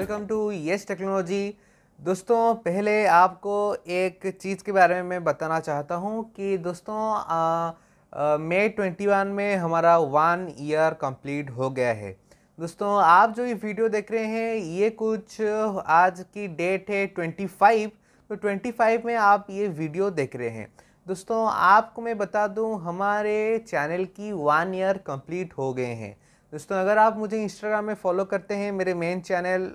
Welcome to yes technology. दोस्तों, पहले आपको एक चीज़ के बारे में मैं बताना चाहता हूँ कि दोस्तों मई ट्वेंटी वन में हमारा वन ईयर कंप्लीट हो गया है। दोस्तों, आप जो ये वीडियो देख रहे हैं, ये कुछ आज की डेट है ट्वेंटी फाइव तो ट्वेंटी फाइव में आप ये वीडियो देख रहे हैं। दोस्तों, आपको मैं बता दूँ, हमारे चैनल की वन ईयर कंप्लीट हो गए हैं। दोस्तों अगर आप मुझे इंस्टाग्राम में फॉलो करते हैं मेरे मेन चैनल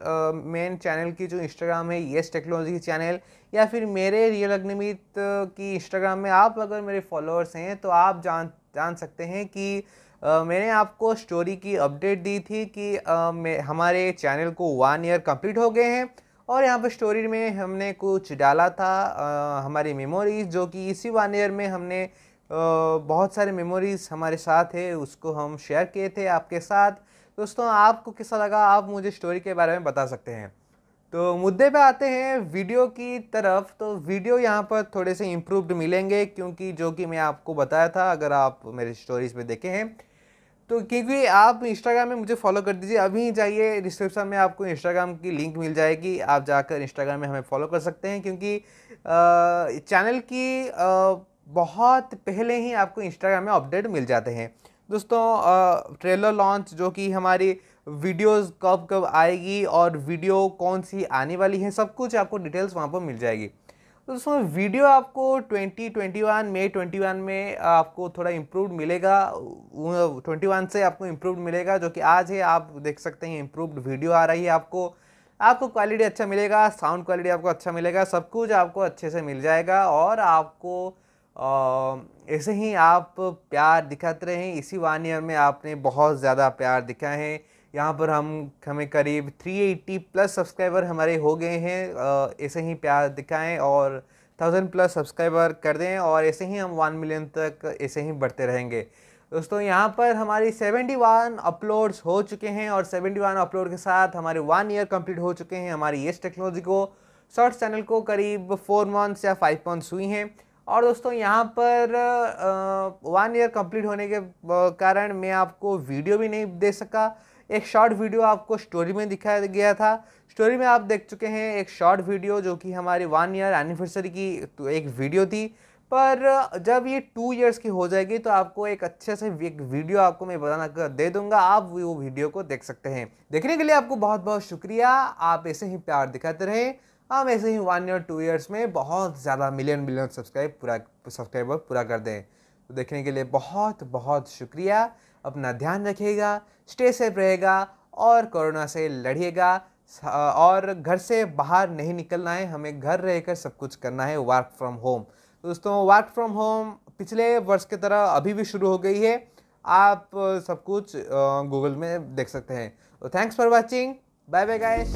मेन चैनल की जो इंस्टाग्राम है येस टेक्नोलॉजी चैनल या फिर मेरे रियल अग्निमित की इंस्टाग्राम में आप अगर मेरे फॉलोअर्स हैं तो आप जान जान सकते हैं कि आ, मैंने आपको स्टोरी की अपडेट दी थी कि आ, हमारे चैनल को वन ईयर कंप्लीट हो गए हैं और यहाँ पर स्टोरी में हमने कुछ डाला था आ, हमारी मेमोरीज जो कि इसी वन ईयर में हमने बहुत सारे मेमोरीज़ हमारे साथ है उसको हम शेयर किए थे आपके साथ। दोस्तों आपको कैसा लगा? आप मुझे स्टोरी के बारे में बता सकते हैं। तो मुद्दे पे आते हैं वीडियो की तरफ़। तो वीडियो यहाँ पर थोड़े से इम्प्रूव्ड मिलेंगे क्योंकि जो कि मैं आपको बताया था अगर आप मेरे स्टोरीज़ में देखे हैं। तो क्योंकि आप इंस्टाग्राम में मुझे फॉलो कर दीजिए अभी जाइए डिस्क्रिप्शन में आपको इंस्टाग्राम की लिंक मिल जाएगी। आप जाकर इंस्टाग्राम में हमें फॉलो कर सकते हैं क्योंकि चैनल की आ, बहुत पहले ही आपको इंस्टाग्राम में अपडेट मिल जाते हैं। दोस्तों ट्रेलर लॉन्च जो कि हमारी वीडियोस कब कब आएगी और वीडियो कौन सी आने वाली है, सब कुछ आपको डिटेल्स वहाँ पर मिल जाएगी। तो दोस्तों वीडियो आपको 2021 मई 21 में आपको थोड़ा इम्प्रूव मिलेगा। 21 से आपको इम्प्रूव मिलेगा, जो कि आज है, आप देख सकते हैं इम्प्रूव्ड वीडियो आ रही है आपको। आपको क्वालिटी अच्छा मिलेगा साउंड क्वालिटी आपको अच्छा मिलेगा, सब कुछ आपको अच्छे से मिल जाएगा और आपको ऐसे ही आप प्यार दिखाते रहें। इसी वन ईयर में आपने बहुत ज़्यादा प्यार दिखाए हैं। यहाँ पर हम, हमें करीब 380 प्लस सब्सक्राइबर हमारे हो गए हैं। ऐसे ही प्यार दिखाएँ और थाउज़ेंड प्लस सब्सक्राइबर कर दें और ऐसे ही हम वन मिलियन तक ऐसे ही बढ़ते रहेंगे। दोस्तों, यहाँ पर हमारी 71 अपलोड्स हो चुके हैं और 71 अपलोड के साथ हमारे वन ईयर कंप्लीट हो चुके हैं। हमारी येस टेक्नोलॉजी को शॉर्ट्स चैनल को करीब फोर मंथ्स या फाइव मंथ्स हुई हैं। और दोस्तों, यहाँ पर वन ईयर कंप्लीट होने के कारण मैं आपको वीडियो भी नहीं दे सका। एक शॉर्ट वीडियो आपको स्टोरी में दिखाया गया था। स्टोरी में आप देख चुके हैं एक शॉर्ट वीडियो जो कि हमारी वन ईयर एनिवर्सरी की तो एक वीडियो थी। पर जब ये टू इयर्स की हो जाएगी तो आपको एक अच्छे से एक वीडियो आपको मैं बताना दे दूँगा। आप वो वीडियो को देख सकते हैं। देखने के लिए आपको बहुत बहुत शुक्रिया। आप ऐसे ही प्यार दिखाते रहें। हम ऐसे ही वन ईयर टू ईयर्स में बहुत ज़्यादा मिलियन मिलियन सब्सक्राइब पूरा सब्सक्राइबर पूरा कर दें। तो देखने के लिए बहुत बहुत शुक्रिया। अपना ध्यान रखिएगा स्टे सेफ़ रहेगा और कोरोना से लड़िएगा। और घर से बाहर नहीं निकलना है, हमें घर रहकर सब कुछ करना है वर्क फ्रॉम होम दोस्तों वर्क फ्रॉम होम पिछले वर्ष की तरह अभी भी शुरू हो गई है। आप सब कुछ गूगल में देख सकते हैं। तो thanks for watching bye bye guys